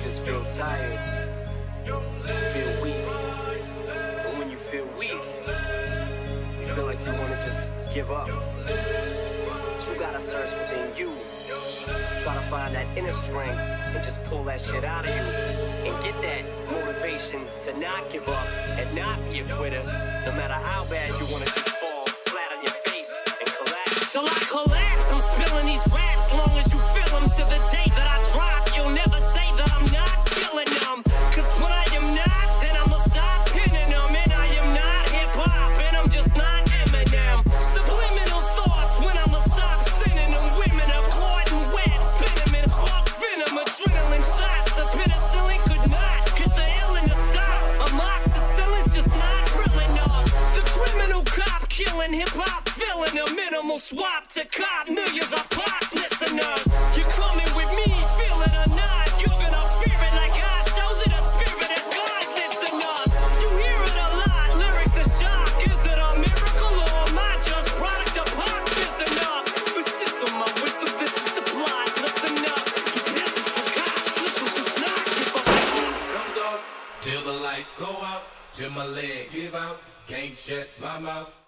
just feel tired, you feel weak. And when you feel weak, you feel like you wanna just give up. But you gotta search within you. Try to find that inner strength and just pull that shit out of you. And get that motivation to not give up and not be a quitter, no matter how bad you wanna killing hip hop villain. A minimal swap to cop millions of pop listeners. You're coming with me, feel it or not? You're gonna fear it like I shows it. A spirit of God lives in. You hear it a lot, lyrics the shock. Is it a miracle or am I just product of pop? Listen up, is on my whistle. This is the plot. Listen up, this is for cops. Listen, just not give up. comes off till the lights go out till my legs give out. Can't shut my mouth.